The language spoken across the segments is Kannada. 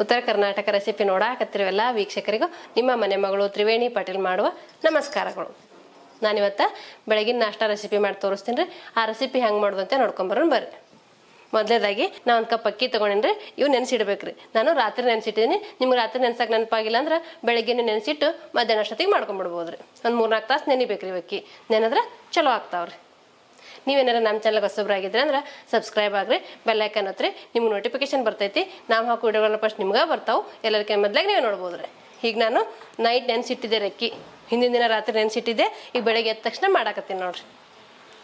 ಉತ್ತರ ಕರ್ನಾಟಕ ರೆಸಿಪಿ ನೋಡಾಕತ್ತಿರುವೆಲ್ಲ ವೀಕ್ಷಕರಿಗೂ, ನಿಮ್ಮ ಮನೆ ಮಗಳು ತ್ರಿವೇಣಿ ಪಾಟೀಲ್ ಮಾಡುವ ನಮಸ್ಕಾರಗಳು. ನಾನಿವತ್ತ ಬೆಳಗಿನ ನಾಷ್ಟ ರೆಸಿಪಿ ಮಾಡಿ ತೋರಿಸ್ತೀನಿ ರೀ. ಆ ರೆಸಿಪಿ ಹೆಂಗೆ ಮಾಡೋದು ಅಂತ ನೋಡ್ಕೊಂಬರೋಣ ಬರ್ರಿ. ಮೊದಲೇದಾಗಿ ನಾ ಒಂದು ಕಪ್ ಅಕ್ಕಿ ತೊಗೊಂಡೇನಿ ಇವು ನೆನೆಸಿಡ್ಬೇಕ್ರಿ. ನಾನು ರಾತ್ರಿ ನೆನೆಸಿಟ್ಟಿದ್ದೀನಿ ನಿಮ್ಗೆ ರಾತ್ರಿ ನೆನ್ಸಕ್ಕೆ ನೆನಪಾಗಿಲ್ಲ ಅಂದ್ರೆ ಬೆಳಗ್ಗೆನೇ ನೆನೆಸಿಟ್ಟು ಮಧ್ಯಾಹ್ನ ಅಷ್ಟೊತ್ತಿಗೆ ಮಾಡ್ಕೊಂಬಿಡ್ಬೋದು ರೀ ಒಂದು ಮೂರ್ನಾಲ್ಕು ತಾಸು ನೆನಿಬೇಕು ರೀ ಅಕ್ಕಿ. ನೆನೆದ್ರೆ ಚಲೋ ಆಗ್ತಾವ್ರಿ. ನೀವೇನಾರ ನಮ್ಮ ಚಾನಲ್ಗೆ ಹೊಸಬ್ರಾಗಿದ್ರೆ ಅಂದ್ರೆ ಸಬ್ಸ್ಕ್ರೈಬ್ ಆಗ್ರಿ ಬೆಲ್ಲೈಕನ್ ಹತ್ರಿ, ನಿಮ್ಗೆ ನೋಟಿಫಿಕೇಶನ್ ಬರ್ತೈತಿ. ನಾವು ಹಾಕೋ ವಿಡಿಯೋಗಳನ್ನ ಫಸ್ಟ್ ನಿಮ್ಗೆ ಬರ್ತಾವೆ. ಎಲ್ಲರಿಗಿಂತ ಮೊದ್ಲಾಗ ನೀವು ನೋಡ್ಬೋದು ರೀ ಈಗ ನಾನು ನೈಟ್ ನೆನೆಸಿಟ್ಟಿದ್ದೆ ರೆಕ್ಕಿ. ಹಿಂದಿನ ದಿನ ರಾತ್ರಿ ನೆನೆಸಿಟ್ಟಿದ್ದೆ. ಈಗ ಬೆಳಗ್ಗೆ ಎದ್ದ ತಕ್ಷಣ ಮಾಡಾಕತ್ತೀನಿ ನೋಡ್ರಿ.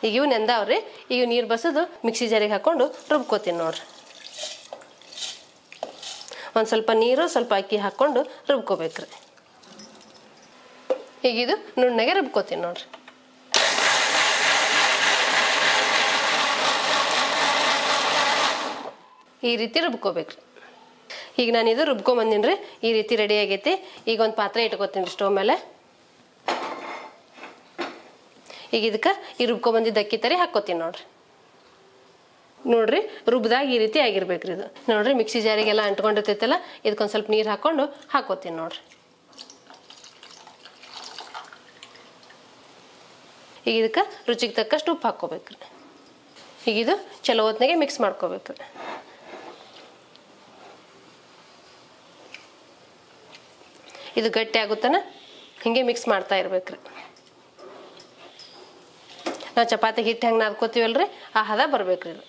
ಈಗ ಇವು ನೆಂದಾವ್ರಿ ಈಗ ನೀರು ಬಸದು ಮಿಕ್ಸಿ ಜಾರಿಗೆ ಹಾಕೊಂಡು ರುಬ್ಕೋತೀನಿ ನೋಡ್ರಿ. ಒಂದು ಸ್ವಲ್ಪ ನೀರು, ಸ್ವಲ್ಪ ಅಕ್ಕಿ ಹಾಕ್ಕೊಂಡು ರುಬ್ಕೋಬೇಕ್ರಿ. ಈಗಿದು ನುಣ್ಣಗೆ ರುಬ್ಕೋತೀನಿ ನೋಡ್ರಿ. ಈ ರೀತಿ ರುಬ್ಕೋಬೇಕ್ರಿ. ಈಗ ನಾನು ಇದು ರುಬ್ಕೊಂಬಂದಿನಿ ರೀ ಈ ರೀತಿ ರೆಡಿ ಆಗೈತಿ. ಈಗ ಒಂದು ಪಾತ್ರೆ ಇಟ್ಕೋತೀನಿ ರೀ ಸ್ಟವ್ ಮೇಲೆ. ಈಗ ಇದಕ್ಕೆ ಈ ರುಬ್ಕೊಂಬಂದಿದ್ದ ಅಕ್ಕಿ ತರಿ ಹಾಕೋತೀನಿ ನೋಡ್ರಿ. ನೋಡ್ರಿ, ರುಬ್ದಾಗ ಈ ರೀತಿ ಆಗಿರ್ಬೇಕ್ರಿ ಇದು. ನೋಡ್ರಿ, ಮಿಕ್ಸಿ ಜಾರಿಗೆಲ್ಲ ಅಂಟ್ಕೊಂಡಿರ್ತೈತಲ್ಲ ಇದಕ್ಕೊಂದು ಸ್ವಲ್ಪ ನೀರು ಹಾಕ್ಕೊಂಡು ಹಾಕೋತೀನಿ ನೋಡ್ರಿ. ಈಗ ಇದಕ್ಕೆ ರುಚಿಗೆ ತಕ್ಕಷ್ಟು ಉಪ್ಪು ಹಾಕ್ಕೋಬೇಕ್ರಿ. ಈಗ ಇದು ಚಲೋ ಹೊತ್ನಾಗೆ ಮಿಕ್ಸ್ ಮಾಡ್ಕೋಬೇಕ್ರಿ. ಇದು ಗಟ್ಟಿ ಆಗುತ್ತಾನ? ಹಿಂಗೆ ಮಿಕ್ಸ್ ಮಾಡ್ತಾ ಇರ್ಬೇಕ್ರಿ. ನಾವು ಚಪಾತಿ ಹಿಟ್ಟು ಹೆಂಗೆ ನಾದ್ಕೋತೀವಲ್ರಿ? ಆ ಹದ ಬರ್ಬೇಕ್ರಿ ಇದು.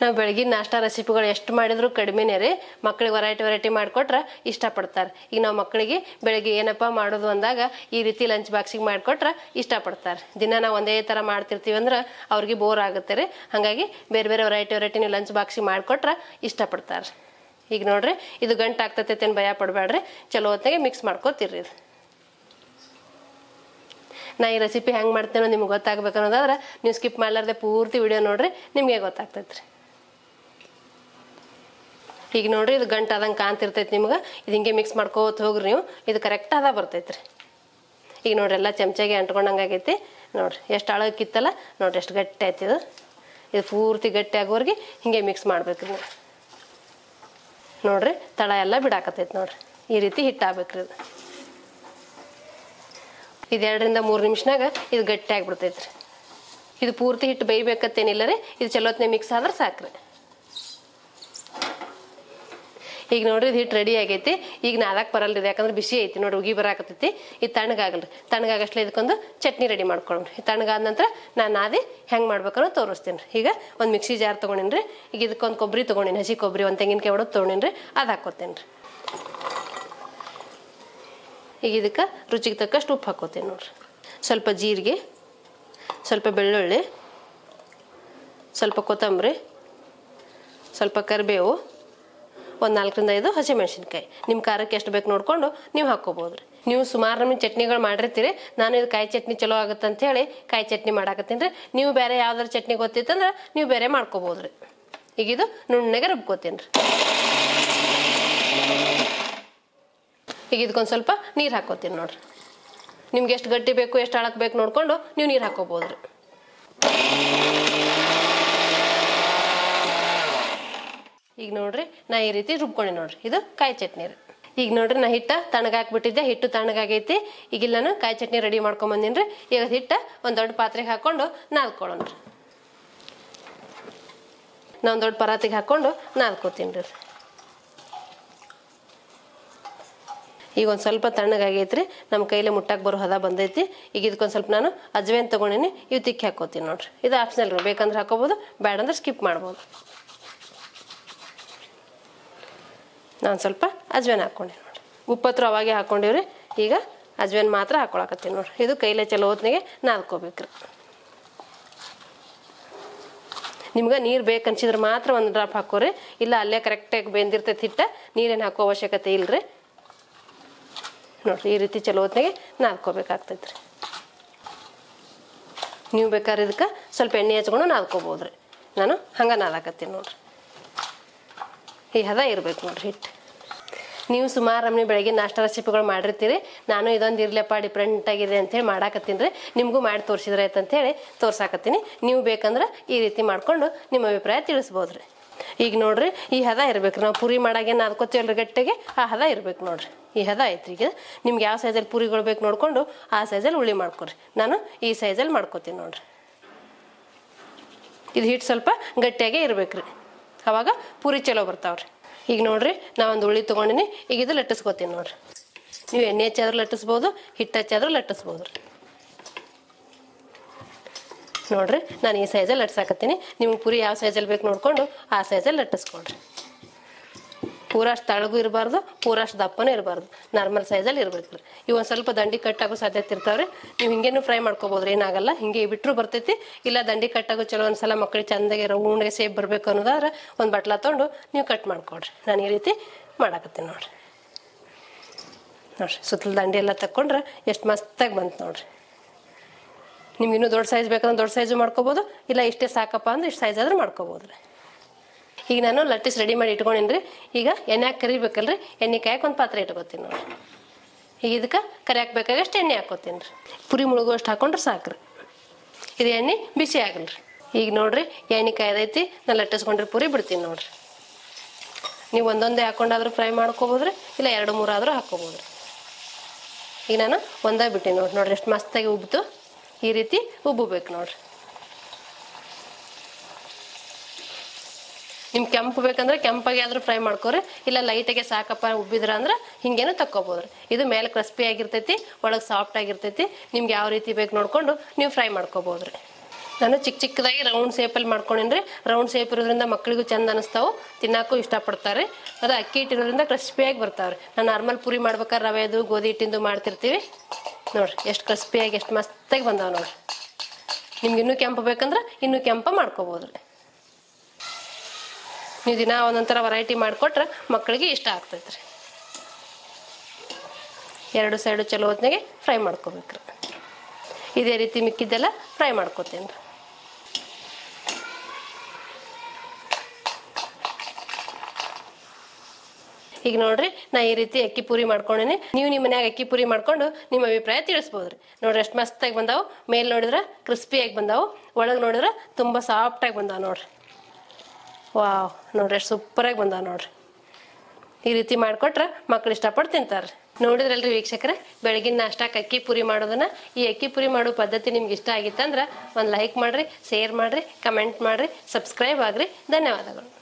ನಾವು ಬೆಳಗಿನ ನಾಷ್ಟಾ ರೆಸಿಪಿಗಳು ಎಷ್ಟು ಮಾಡಿದ್ರು ಕಡಿಮೆನೇ ರೀ. ಮಕ್ಳಿಗೆ ವೆರೈಟಿ ವೆರೈಟಿ ಮಾಡಿಕೊಟ್ರೆ ಇಷ್ಟಪಡ್ತಾರೆ. ಈಗ ನಾವು ಮಕ್ಕಳಿಗೆ ಬೆಳಗ್ಗೆ ಏನಪ್ಪ ಮಾಡೋದು ಅಂದಾಗ ಈ ರೀತಿ ಲಂಚ್ ಬಾಕ್ಸಿಗೆ ಮಾಡಿಕೊಟ್ರೆ ಇಷ್ಟಪಡ್ತಾರೆ. ದಿನ ನಾವು ಒಂದೇ ಥರ ಮಾಡ್ತಿರ್ತೀವಿ ಅಂದ್ರೆ ಅವ್ರಿಗೆ ಬೋರ್ ಆಗುತ್ತೆ ರೀ. ಹಾಗಾಗಿ ಬೇರೆ ಬೇರೆ ವೆರೈಟಿ ವೆರೈಟಿ ನೀವು ಲಂಚ್ ಬಾಕ್ಸಿಗೆ ಮಾಡಿಕೊಟ್ರೆ ಇಷ್ಟಪಡ್ತಾರೆ. ಈಗ ನೋಡ್ರಿ, ಇದು ಗಂಟು ಆಗ್ತತೆ ಅಂತ ಭಯ ಪಡಬೇಡ್ರಿ. ಚಲೋ ಹೊತ್ತಿಗೆ ಮಿಕ್ಸ್ ಮಾಡ್ಕೋತೀರಿ ಇದು. ನಾ ಈ ರೆಸಿಪಿ ಹೆಂಗೆ ಮಾಡ್ತೇನೋ ನಿಮ್ಗೆ ಗೊತ್ತಾಗ್ಬೇಕು ಅನ್ನೋದಾದ್ರೆ, ನೀವು ಸ್ಕಿಪ್ ಮಾಡಲಾರ್ದೆ ಪೂರ್ತಿ ವಿಡಿಯೋ ನೋಡ್ರಿ, ನಿಮಗೆ ಗೊತ್ತಾಗ್ತೈತೆ ರೀ ಈಗ ನೋಡ್ರಿ, ಇದು ಗಂಟು ಆದಂಗೆ ಕಾಣ್ತಿರ್ತೈತೆ ನಿಮ್ಗೆ. ಇದು ಹಿಂಗೆ ಮಿಕ್ಸ್ ಮಾಡ್ಕೋತ ಹೋಗ್ರಿ ನೀವು. ಇದು ಕರೆಕ್ಟ್ ಅದ ಬರ್ತೈತೆ ರೀ ಈಗ ನೋಡ್ರಿ, ಎಲ್ಲ ಚಮಚಗೆ ಅಂಟ್ಕೊಂಡಂಗೆ ಆಗೈತಿ. ನೋಡ್ರಿ, ಎಷ್ಟು ಆಳಕ್ಕಿತ್ತಲ್ಲ, ನೋಡ್ರಿ ಎಷ್ಟು ಗಟ್ಟಿ ಆಯ್ತು ಇದು. ಇದು ಪೂರ್ತಿ ಗಟ್ಟಿ ಆಗೋರಿಗೆ ಹಿಂಗೆ ಮಿಕ್ಸ್ ಮಾಡ್ಬೇಕು ನೀವು. ನೋಡ್ರಿ, ತಳ ಎಲ್ಲ ಬಿಡಾಕತ್ತೈತೆ ನೋಡ್ರಿ. ಈ ರೀತಿ ಹಿಟ್ಟು ಆಗ್ಬೇಕ್ರಿ ಇದು ಎರಡರಿಂದ ಮೂರು ನಿಮಿಷನಾಗ ಇದು ಗಟ್ಟಿ ಆಗಿಬಿಡ್ತೈತ್ರಿ. ಇದು ಪೂರ್ತಿ ಹಿಟ್ಟು ಬೇಯ್ಬೇಕತ್ತೇನಿಲ್ಲ ರೀ ಇದು ಚಲೋತ್ನೆ ಮಿಕ್ಸ್ ಆದ್ರೆ ಸಾಕ್ರಿ. ಈಗ ನೋಡ್ರಿ ಇದು ಹಿಟ್ಟು ರೆಡಿ ಆಗೈತಿ. ಈಗ ನಾದಕ್ಕೆ ಬರಲ್ರಿ ಯಾಕಂದ್ರೆ ಬಿಸಿ ಐತಿ ನೋಡ್ರಿ, ಉಗಿ ಬರಾಕತ್ತೈತಿ. ಇದು ತಣ್ಣಗಾಗಲ್ರಿ ತಣ್ಣಗಾಗಷ್ಟೇ ಇದಕ್ಕೊಂದು ಚಟ್ನಿ ರೆಡಿ ಮಾಡ್ಕೊಳ್ಳೋಣ ಈ ತಣ್ಣಗಾದ ನಂತರ ನಾನು ನಾದಿ ಹೆಂಗೆ ಮಾಡ್ಬೇಕನ್ನೋ ತೋರಿಸ್ತೀನಿ ಈಗ ಒಂದು ಮಿಕ್ಸಿ ಜಾರ್ ರೀ ಈಗ ಇದಕ್ಕೊಂದು ಕೊಬ್ಬರಿ ತೊಗೊಂಡಿನಿ. ಹಸಿ ಕೊಬ್ಬರಿ, ಒಂದು ತೆಂಗಿನಕಾಯಿ ತೊಗೊಂಡಿನಿ ರೀ ಅದು ಹಾಕ್ಕೋತೀನಿ ರೀ ಈಗ ಇದಕ್ಕೆ ರುಚಿಗೆ ತಕ್ಕಷ್ಟು ಉಪ್ಪು ಹಾಕೋತೀನಿ ನೋಡ್ರಿ. ಸ್ವಲ್ಪ ಜೀರಿಗೆ, ಸ್ವಲ್ಪ ಬೆಳ್ಳುಳ್ಳಿ, ಸ್ವಲ್ಪ ಕೊತ್ತಂಬರಿ, ಸ್ವಲ್ಪ ಕರಿಬೇವು ಒಂದು ನಾಲ್ಕರಿಂದ ಐದು ಹಸಿಮೆಣಸಿನ್ಕಾಯಿ ನಿಮ್ಮ ಖಾರಕ್ಕೆ ಎಷ್ಟು ಬೇಕು ನೋಡಿಕೊಂಡು ನೀವು ಹಾಕ್ಕೋಬೋದು ರೀ ನೀವು ಸುಮಾರು ನಮಗೆ ಚಟ್ನಿಗಳು ಮಾಡಿರ್ತೀರಿ, ನಾನು ಇದು ಕಾಯಿ ಚಟ್ನಿ ಚಲೋ ಆಗುತ್ತೆ ಅಂತ ಹೇಳಿ ಕಾಯಿ ಚಟ್ನಿ ಮಾಡಾಕತ್ತೀನಿ ರೀ. ನೀವು ಬೇರೆ ಯಾವ್ದಾರು ಚಟ್ನಿ ಗೊತ್ತಿತ್ತಂದ್ರೆ ನೀವು ಬೇರೆ ಮಾಡ್ಕೋಬೋದು ರೀ ಈಗ ಇದು ನುಣ್ಣಗೆ ರುಬ್ಕೋತೀನಿ ರೀ. ಈಗ ಇದಕ್ಕೊಂದು ಸ್ವಲ್ಪ ನೀರು ಹಾಕೋತೀನಿ ನೋಡ್ರಿ. ನಿಮ್ಗೆ ಎಷ್ಟು ಗಟ್ಟಿ ಬೇಕು, ಎಷ್ಟು ಆಳಕ್ಕೆ ಬೇಕು ನೋಡಿಕೊಂಡು ನೀವು ನೀರು ಹಾಕ್ಕೋಬೋದು ರೀ ಈಗ ನೋಡ್ರಿ, ನಾ ಈ ರೀತಿ ರುಬ್ಕೊಂಡೆ ನೋಡ್ರಿ. ಇದು ಕಾಯಿ ಚಟ್ನಿ ರೀ. ಈಗ ನೋಡ್ರಿ, ನಾ ಹಿಟ್ಟ ತಣ್ಣಗಾಕ್ಬಿಟ್ಟಿದ್ದೆ ಹಿಟ್ಟು ತಣ್ಣಗಾಗೈತಿ ಈಗ ನಾನು ಕಾಯಿ ಚಟ್ನಿ ರೆಡಿ ಮಾಡ್ಕೊಂಬಂದಿನಿ ರೀ. ಈಗ ಹಿಟ್ಟ ಒಂದು ದೊಡ್ಡ ಪಾತ್ರೆಗೆ ಹಾಕೊಂಡು ನಾದ್ಕೊಳ್ಳೋಣ್ರಿ ನಾವು ನಾ ಒಂದು ದೊಡ್ಡ ಪರಾತಿಗೆ ಹಾಕ್ಕೊಂಡು ನಾದ್ಕೋತೀನಿ ರೀ. ಈಗ ಒಂದು ಸ್ವಲ್ಪ ತಣ್ಣಗಾಗೈತ್ರಿ ನಮ್ಮ ಕೈಲಿ ಮುಟ್ಟಕ್ಕೆ ಬರೋ ಹದ ಬಂದೈತಿ. ಈಗ ಇದಕ್ಕೊಂದು ಸ್ವಲ್ಪ ನಾನು ಅಜ್ವೇನ್ ತೊಗೊಂಡಿನಿ. ಇವು ತಿಕ್ಕಿ ಹಾಕೋತೀನಿ ನೋಡ್ರಿ. ಇದು ಆಪ್ಷನಲ್ ರೀ. ಬೇಕಂದ್ರೆ ಹಾಕೋಬೋದು ಬೇಡ ಅಂದ್ರೆ ಸ್ಕಿಪ್ ಮಾಡ್ಬೋದು. ನಾನು ಸ್ವಲ್ಪ ಅಜ್ವೇನ್ ಹಾಕ್ಕೊಂಡೆ ನೋಡಿ ಉಪ್ಪತ್ರ ಅವಾಗೆ ಹಾಕ್ಕೊಂಡಿವ್ರಿ ಈಗ ಅಜ್ವೇನ್ ಮಾತ್ರ ಹಾಕೊಳಕತ್ತೀನಿ ನೋಡ್ರಿ. ಇದು ಕೈಲೇ ಚಲೋ ಹೊತ್ನಾಗೆ ನಾದ್ಕೋಬೇಕ್ರಿ. ನಿಮ್ಗೆ ನೀರು ಬೇಕನ್ಸಿದ್ರೆ ಮಾತ್ರ ಒಂದು ಡ್ರಾಪ್ ಹಾಕೋರಿ. ಇಲ್ಲ ಅಲ್ಲೇ ಕರೆಕ್ಟಾಗಿ ಬೆಂದಿರ್ತೈತೆ ಹಿಟ್ಟ ನೀರೇನು ಹಾಕೋ ಅವಶ್ಯಕತೆ ಇಲ್ಲರಿ ನೋಡಿರಿ, ಈ ರೀತಿ ಚಲೋ ಹೊತ್ನಾಗೆ ನಾದ್ಕೋಬೇಕಾಗ್ತೈತ್ರಿ. ನೀವು ಬೇಕಾದ್ರೆ ಇದಕ್ಕೆ ಸ್ವಲ್ಪ ಎಣ್ಣೆ ಹಚ್ಕೊಂಡು ನಾದ್ಕೋಬೋದ್ರಿ. ನಾನು ಹಂಗೆ ನಾದಾಕತ್ತೀನಿ ನೋಡ್ರಿ. ಈ ಹದ ಇರ್ಬೇಕು ನೋಡ್ರಿ ಹಿಟ್ಟು ನೀವು ಸುಮಾರು ನಮ್ನಿ ಬೆಳಗ್ಗೆ ನಾಷ್ಟ ರೆಸಿಪಿಗಳು ಮಾಡಿರ್ತೀರಿ. ನಾನು ಇದೊಂದು ಇರ್ಲಪ್ಪ ಡಿಫ್ರೆಂಟ್ ಆಗಿದೆ ಅಂತೇಳಿ ಮಾಡಾಕತ್ತೀನಿ ರೀ. ನಿಮಗೂ ಮಾಡಿ ತೋರಿಸಿದ್ರೆ ಆಯ್ತು ಅಂತೇಳಿ ತೋರ್ಸಾಕತ್ತೀನಿ. ನೀವು ಬೇಕಂದ್ರೆ ಈ ರೀತಿ ಮಾಡ್ಕೊಂಡು ನಿಮ್ಮ ಅಭಿಪ್ರಾಯ ತಿಳಿಸ್ಬೋದು ರೀ. ಈಗ ನೋಡ್ರಿ, ಈ ಹದ ಇರ್ಬೇಕು. ನಾವು ಪುರಿ ಮಾಡಾಗೇನು ಅದ್ಕೋತೀವಲ್ರಿ ಗಟ್ಟಿಗೆ, ಆ ಹದ ಇರ್ಬೇಕು ನೋಡ್ರಿ. ಈ ಹದ ಐತ್ರಿ ಈಗ. ನಿಮ್ಗೆ ಯಾವ ಸೈಜಲ್ಲಿ ಪುರಿಗಳು ಬೇಕು ನೋಡಿಕೊಂಡು ಆ ಸೈಜಲ್ಲಿ ಉಳ್ಳಿ ಮಾಡ್ಕೊರಿ. ನಾನು ಈ ಸೈಜಲ್ಲಿ ಮಾಡ್ಕೋತೀನಿ ನೋಡ್ರಿ. ಇದು ಹಿಟ್ಟು ಸ್ವಲ್ಪ ಗಟ್ಟಿಯಾಗೆ ಇರ್ಬೇಕು ರೀ ಅವಾಗ ಪೂರಿ ಚಲೋ ಬರ್ತಾವ್ರಿ. ಈಗ ನೋಡ್ರಿ ಒಂದು ಉಳ್ಳಿ ತೊಗೊಂಡಿನಿ. ಈಗ ಇದು ಲಟ್ಟಿಸ್ಕೊತೀನಿ ನೋಡ್ರಿ. ನೀವು ಎಣ್ಣೆ ಹಚ್ಚಾದ್ರೂ ಲಟ್ಟಿಸ್ಬೋದು, ಹಿಟ್ಟು ಹಚ್ಚಾದ್ರೂ ಲಟ್ಟಿಸ್ಬೋದು ರೀ ನೋಡ್ರಿ, ನಾನು ಈ ಸೈಜಲ್ಲಿ ಲಟ್ಸಾಕತ್ತೀನಿ. ನಿಮ್ಗೆ ಪುರಿ ಯಾವ ಸೈಜಲ್ಲಿ ಬೇಕು ನೋಡಿಕೊಂಡು ಆ ಸೈಜಲ್ಲಿ ಲಟ್ಟಿಸ್ಕೊಳ್ರಿ. ಪೂರ ತಳಗು ಇರಬಾರ್ದು ಪೂರಾಷ್ಟು ದಪ್ಪನೂ ಇರಬಾರ್ದು. ನಾರ್ಮಲ್ ಸೈಜಲ್ಲಿ ಇರಬೇಕು ರೀ. ಇವು ಸ್ವಲ್ಪ ದಂಡಿ ಕಟ್ಟಾಗೋ ಸಾಧ್ಯತೆ ಇರ್ತಾವ್ರಿ. ನೀವು ಹಿಂಗೇನು ಫ್ರೈ ಮಾಡ್ಕೋಬೋದ್ರಿ, ಏನಾಗಲ್ಲ. ಹಿಂಗೆ ಬಿಟ್ಟರು ಬರ್ತೈತಿ. ಇಲ್ಲ ದಂಡಿ ಕಟ್ಟಾಗೋ ಚಲೋ ಒಂದ್ಸಲ ಮಕ್ಕಳಿಗೆ ಚಂದಾಗಿ ರೌಂಡ್ಗೆ ಸೇಫ್ ಬರಬೇಕು ಅನ್ನೋದಾದ್ರೆ ಒಂದು ಬಟ್ಲ ತೊಗೊಂಡು ನೀವು ಕಟ್ ಮಾಡ್ಕೊಡ್ರಿ. ನಾನು ಈ ರೀತಿ ಮಾಡಾಕತ್ತೀನಿ ನೋಡ್ರಿ. ನೋಡ್ರಿ, ಸುತ್ತಲ ದಂಡಿ ಎಲ್ಲ ತಕ್ಕೊಂಡ್ರೆ ಎಷ್ಟು ಮಸ್ತಾಗಿ ಬಂತು ನೋಡ್ರಿ. ನಿಮ್ಗೆ ಇನ್ನೂ ದೊಡ್ಡ ಸೈಜ್ ಬೇಕಂದ್ರೆ ದೊಡ್ಡ ಸೈಜು ಮಾಡ್ಕೋಬೋದು, ಇಲ್ಲ ಇಷ್ಟೇ ಸಾಕಪ್ಪ ಅಂದ್ರೆ ಇಷ್ಟು ಸೈಜ್ ಆದ್ರೆ ಮಾಡ್ಕೋಬೋದು ರೀ ಈಗ ನಾನು ಲಟ್ಟಿಸ್ ರೆಡಿ ಮಾಡಿ ಇಟ್ಕೊಂಡಿನ್ರಿ. ಈಗ ಎಣ್ಣೆ ಕರಿಬೇಕಲ್ರಿ. ಎಣ್ಣೆ ಕಾಯಕ್ಕೆ ಒಂದು ಪಾತ್ರೆ ಇಟ್ಕೋತೀನಿ ನೋಡಿ ಈಗ ಇದಕ್ಕೆ ಕರಿ ಹಾಕ್ಬೇಕಾಗಷ್ಟು ಎಣ್ಣೆ ಹಾಕೋತೀನಿ ರೀ ಪುರಿ ಮುಳುಗುವಷ್ಟು ಹಾಕೊಂಡ್ರೆ ಸಾಕ್ರಿ. ಇದು ಎಣ್ಣೆ ಬಿಸಿ ಆಗಲ್ರಿ. ಈಗ ನೋಡ್ರಿ, ಎಣ್ಣೆ ಕಾಯ್ದೈತಿ. ನಾನು ಲಟ್ಟಿಸ್ಕೊಂಡ್ರೆ ಪುರಿ ಬಿಡ್ತೀನಿ ನೋಡ್ರಿ. ನೀವು ಒಂದೊಂದೇ ಹಾಕೊಂಡಾದ್ರೂ ಫ್ರೈ ಮಾಡ್ಕೋಬೋದ್ರಿ, ಇಲ್ಲ ಎರಡು ಮೂರು ಆದರೂ ಹಾಕ್ಕೋಬೋದ್ರಿ ಈಗ ನಾನು ಒಂದೇ ಬಿಟ್ಟೆ ನೋಡಿ ನೋಡ್ರಿ, ಎಷ್ಟು ಮಸ್ತಾಗಿ ಉಬ್ಬಿತು ಈ ರೀತಿ ಉಬ್ಬಬೇಕು ನೋಡ್ರಿ. ನಿಮ್ಗೆ ಕೆಂಪು ಬೇಕಂದ್ರೆ ಕೆಂಪಾಗಿ ಆದ್ರೂ ಫ್ರೈ ಮಾಡ್ಕೋರಿ. ಇಲ್ಲ ಲೈಟಾಗೆ ಸಾಕಪ್ಪ ಉಬ್ಬಿದ್ರ ಅಂದ್ರೆ ಹಿಂಗೇನು ತಕ್ಕೋಬೋದ್ರಿ. ಇದು ಮೇಲೆ ಕ್ರಿಸ್ಪಿ ಆಗಿರ್ತೈತಿ, ಒಳಗೆ ಸಾಫ್ಟ್ ಆಗಿರ್ತೈತಿ. ನಿಮ್ಗೆ ಯಾವ ರೀತಿ ಬೇಕು ನೋಡ್ಕೊಂಡು ನೀವು ಫ್ರೈ ಮಾಡ್ಕೋಬೋದ್ರಿ. ನಾನು ಚಿಕ್ಕ ಚಿಕ್ಕದಾಗಿ ರೌಂಡ್ ಶೇಪಲ್ಲಿ ಮಾಡ್ಕೊಂಡಿನ್ರಿ. ರೌಂಡ್ ಶೇಪ್ ಇರೋದ್ರಿಂದ ಮಕ್ಕಳಿಗೂ ಚೆಂದ ಅನಿಸ್ತಾವೆ. ತಿನ್ನಕ್ಕೂ ಇಷ್ಟಪಡ್ತಾರೆ ಅದು ಅಕ್ಕಿ ಹಿಟ್ಟಿರೋದ್ರಿಂದ ಕ್ರಿಸ್ಪಿಯಾಗಿ ಬರ್ತಾವ್ರಿ. ನಾನು ನಾರ್ಮಲ್ ಪುರಿ ಮಾಡ್ಬೇಕಾದ್ರೆ ರವೆದು ಗೋಧಿ ಹಿಟ್ಟಿಂದು ಮಾಡ್ತಿರ್ತೀವಿ. ನೋಡ್ರಿ, ಎಷ್ಟು ಕ್ರಿಸ್ಪಿಯಾಗಿ ಎಷ್ಟು ಮಸ್ತಾಗಿ ಬಂದಾವ ನೋಡ್ರಿ. ನಿಮ್ಗೆ ಇನ್ನೂ ಕೆಂಪು ಬೇಕಂದ್ರೆ ಇನ್ನೂ ಕೆಂಪ ಮಾಡ್ಕೋಬೋದ್ರಿ. ನೀವು ದಿನ ಒಂದೊಂಥರ ವೆರೈಟಿ ಮಾಡಿಕೊಟ್ರೆ ಮಕ್ಕಳಿಗೆ ಇಷ್ಟ ಆಗ್ತೈತೆ ರೀ. ಎರಡು ಸೈಡು ಚಲೋ ಹೊತ್ತಿನಾಗೆ ಫ್ರೈ ಮಾಡ್ಕೋಬೇಕ್ರಿ. ಇದೇ ರೀತಿ ಮಿಕ್ಕಿದ್ದೆಲ್ಲ ಫ್ರೈ ಮಾಡ್ಕೋತೀನಿ ರೀ. ಈಗ ನೋಡ್ರಿ, ನಾ ಈ ರೀತಿ ಅಕ್ಕಿ ಪೂರಿ ಮಾಡ್ಕೊಂಡಿನಿ. ನೀವು ನಿಮ್ಮ ಮನ್ಯಾಗ ಅಕ್ಕಿ ಪೂರಿ ಮಾಡ್ಕೊಂಡು ನಿಮ್ಮ ಅಭಿಪ್ರಾಯ ತಿಳಿಸ್ಬೋದ್ರಿ. ನೋಡ್ರಿ, ಎಷ್ಟು ಮಸ್ತಾಗಿ ಬಂದಾವು. ಮೇಲೆ ನೋಡಿದ್ರೆ ಕ್ರಿಸ್ಪಿಯಾಗಿ ಬಂದಾವು. ಒಳಗೆ ನೋಡಿದ್ರೆ ತುಂಬ ಸಾಫ್ಟಾಗಿ ಬಂದಾವೆ ನೋಡ್ರಿ. ವಾವ್, ನೋಡ್ರಿ ಎಷ್ಟು ಸೂಪರಾಗಿ ಬಂದಾವ ನೋಡ್ರಿ. ಈ ರೀತಿ ಮಾಡಿಕೊಟ್ರೆ ಮಕ್ಳು ಇಷ್ಟಪಟ್ಟು ತಿಂತಾರೆ ನೋಡಿದ್ರಲ್ರಿ ವೀಕ್ಷಕರ, ಬೆಳಗಿನ ನಾಷ್ಟಕ್ಕೆ ಅಕ್ಕಿ ಪುರಿ ಮಾಡೋದನ್ನ. ಈ ಅಕ್ಕಿ ಪುರಿ ಮಾಡೋ ಪದ್ಧತಿ ನಿಮ್ಗೆ ಇಷ್ಟ ಆಗಿತ್ತಂದ್ರೆ ಒಂದು ಲೈಕ್ ಮಾಡಿರಿ ಶೇರ್ ಮಾಡಿರಿ ಕಮೆಂಟ್ ಮಾಡಿರಿ ಸಬ್ಸ್ಕ್ರೈಬ್ ಆಗ್ರಿ. ಧನ್ಯವಾದಗಳು.